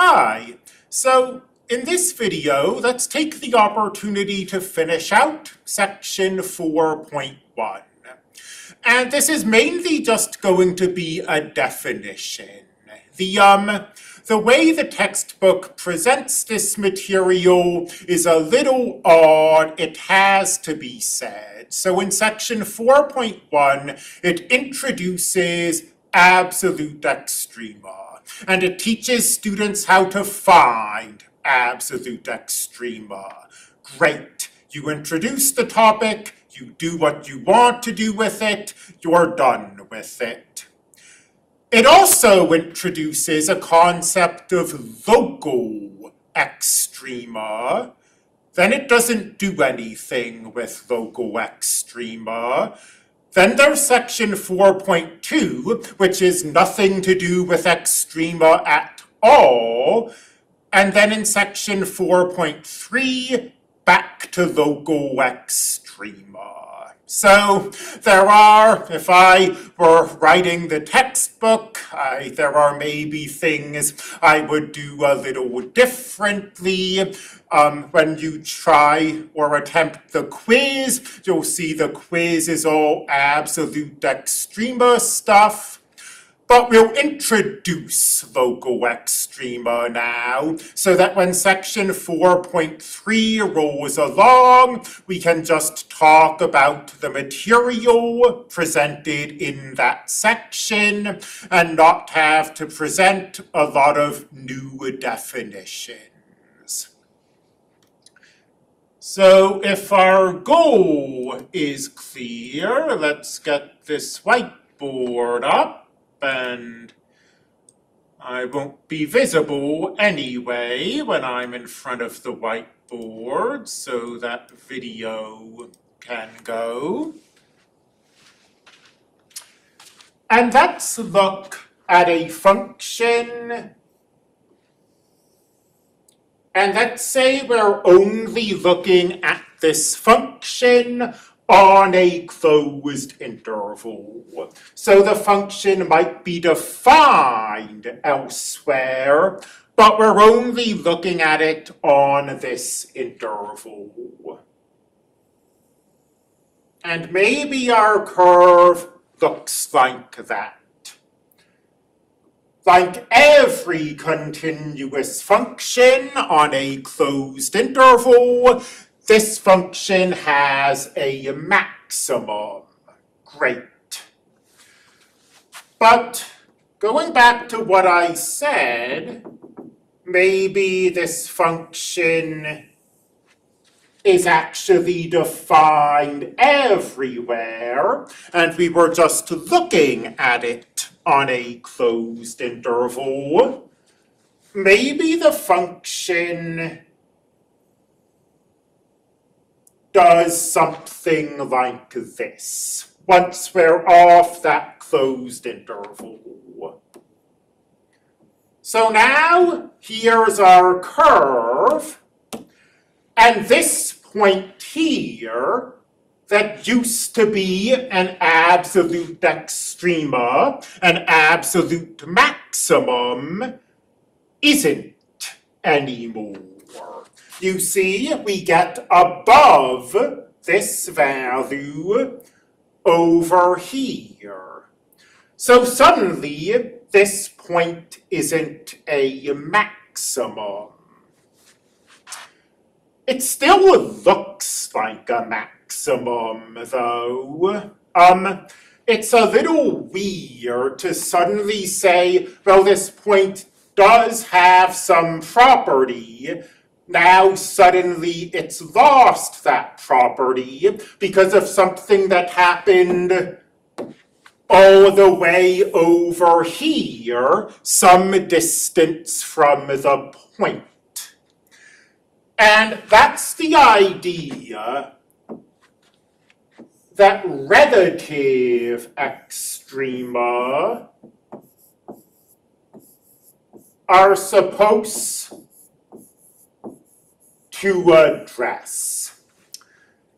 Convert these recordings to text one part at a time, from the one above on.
Hi, so in this video, let's take the opportunity to finish out section 4.1. And this is mainly just going to be a definition. The, um, the way the textbook presents this material is a little odd, it has to be said. So in section 4.1, it introduces absolute extrema, and it teaches students how to find absolute extrema. Great. You introduce the topic, you do what you want to do with it, you're done with it. It also introduces a concept of local extrema. Then it doesn't do anything with local extrema. Then there's section 4.2, which is nothing to do with extrema at all. And then in section 4.3, back to local extrema. So there are, if I were writing the textbook, I, there are maybe things I would do a little differently. Um, when you try or attempt the quiz, you'll see the quiz is all absolute extrema stuff. But we'll introduce local extrema now, so that when section 4.3 rolls along, we can just talk about the material presented in that section and not have to present a lot of new definitions. So if our goal is clear, let's get this whiteboard up and I won't be visible anyway when I'm in front of the whiteboard, so that video can go. And let's look at a function. And let's say we're only looking at this function on a closed interval. So the function might be defined elsewhere, but we're only looking at it on this interval. And maybe our curve looks like that. Like every continuous function on a closed interval, this function has a maximum. Great. But going back to what I said, maybe this function is actually defined everywhere, and we were just looking at it on a closed interval. Maybe the function does something like this. Once we're off that closed interval. So now here's our curve, and this point here that used to be an absolute extrema, an absolute maximum, isn't anymore you see, we get above this value over here. So suddenly, this point isn't a maximum. It still looks like a maximum, though. Um, it's a little weird to suddenly say, well, this point does have some property, now suddenly it's lost that property because of something that happened all the way over here, some distance from the point. And that's the idea that relative extrema are supposed to uh, address.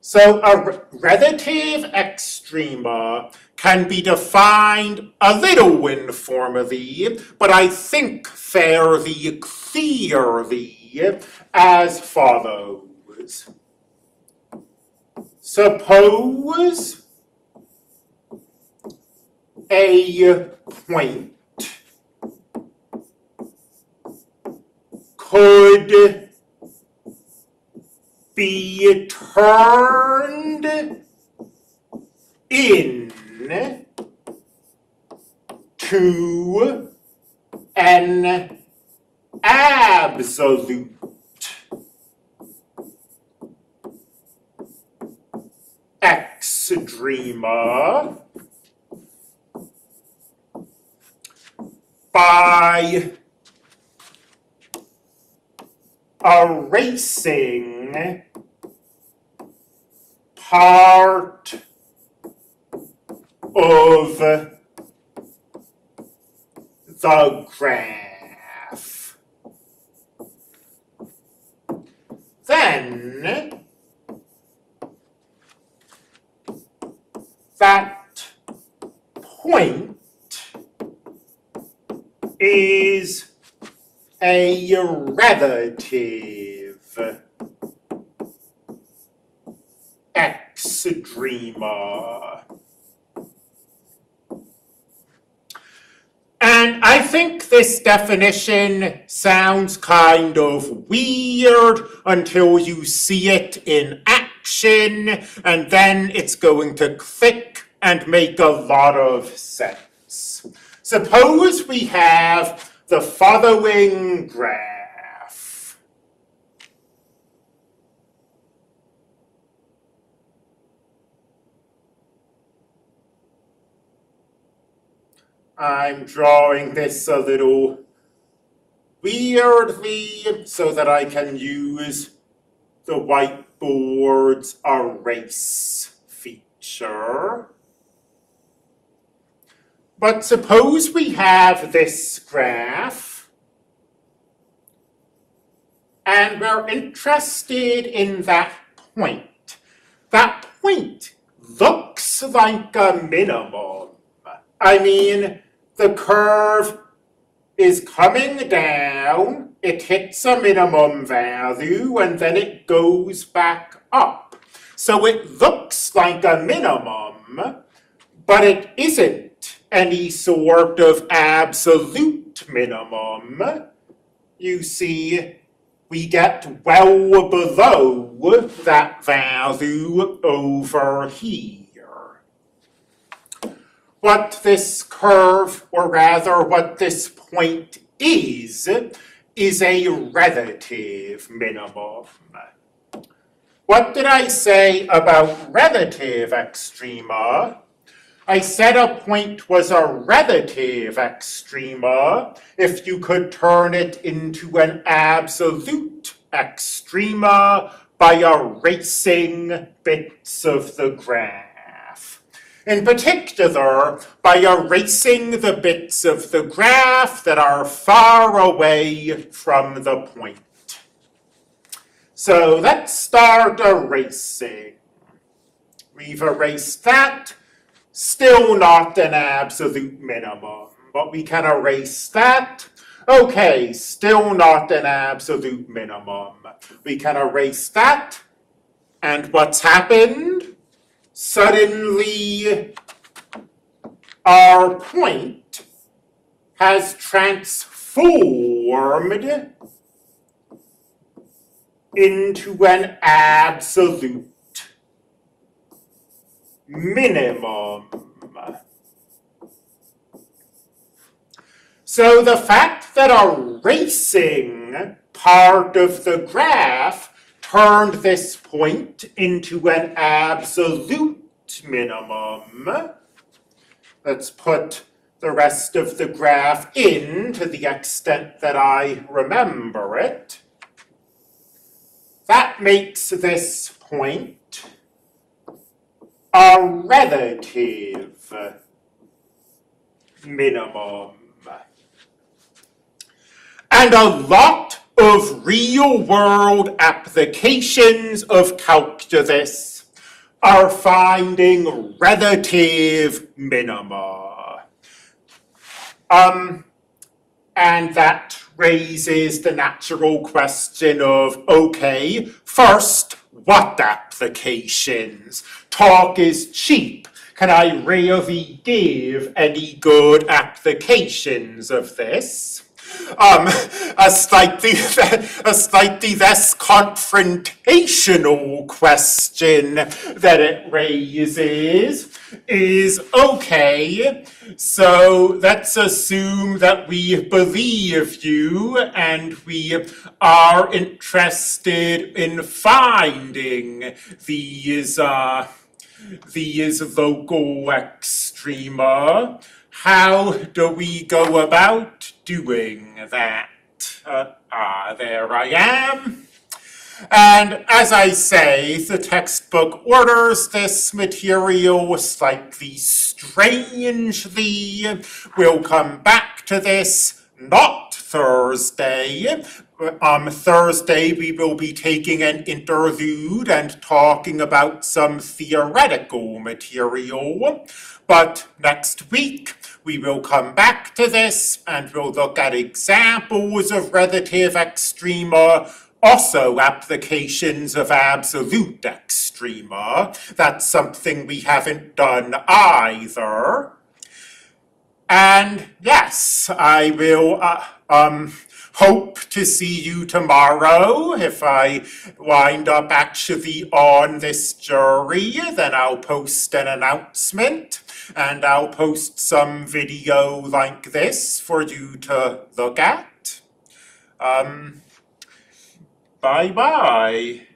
So a relative extrema can be defined a little informally, but I think fairly clearly as follows. Suppose a point could be turned in to an absolute extrema by erasing part of the graph. Then that point is a relative extrema. And I think this definition sounds kind of weird until you see it in action, and then it's going to click and make a lot of sense. Suppose we have the following graph. I'm drawing this a little weirdly so that I can use the whiteboard's erase feature. But suppose we have this graph and we're interested in that point. That point looks like a minimum. I mean, the curve is coming down, it hits a minimum value, and then it goes back up. So it looks like a minimum, but it isn't any sort of absolute minimum. You see, we get well below that value over here what this curve, or rather what this point is, is a relative minimum. What did I say about relative extrema? I said a point was a relative extrema if you could turn it into an absolute extrema by erasing bits of the graph in particular by erasing the bits of the graph that are far away from the point. So let's start erasing. We've erased that. Still not an absolute minimum, but we can erase that. Okay, still not an absolute minimum. We can erase that. And what's happened? Suddenly our point has transformed into an absolute minimum. So the fact that erasing part of the graph turned this point into an absolute minimum. Let's put the rest of the graph in to the extent that I remember it. That makes this point a relative minimum. And a lot of real world applications of calculus are finding relative minima. Um, and that raises the natural question of, okay, first, what applications? Talk is cheap. Can I really give any good applications of this? Um, a slightly, a slightly less confrontational question that it raises is, okay, so let's assume that we believe you and we are interested in finding these, uh, these local extrema. How do we go about doing that? Uh, ah, there I am. And as I say, the textbook orders this material slightly strangely. We'll come back to this not Thursday. Um, Thursday we will be taking an interlude and talking about some theoretical material. But next week we will come back to this and we'll look at examples of relative extrema also applications of absolute extrema. That's something we haven't done either. And yes, I will uh, um, hope to see you tomorrow. If I wind up actually on this jury, then I'll post an announcement and I'll post some video like this for you to look at. Um, Bye bye.